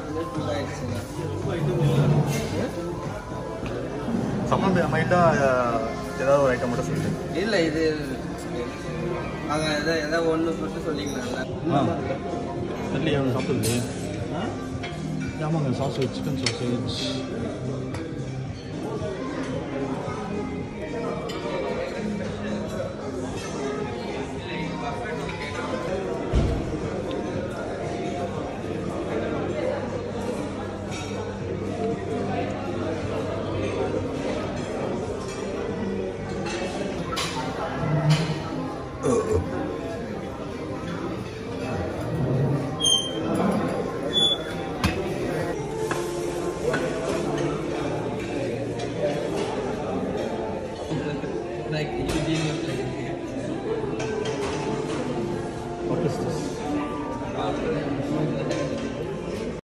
எனக்கு அங்கேயே சாப்பிட்டு ஃபுல் ஆயிடுச்சுங்க சம்மந்த மைண்டா ஏதாவது ஒரு ஐட்டம் மட்டும் சொல்லிட்டு இல்லை இது அங்கே எதை எதை ஒன்று மட்டும் சொல்லிக்கலாம்ல தெரியல அவன் சாப்பிட்டது ஆமாங்க sausage chicken sausage like using your like What is this?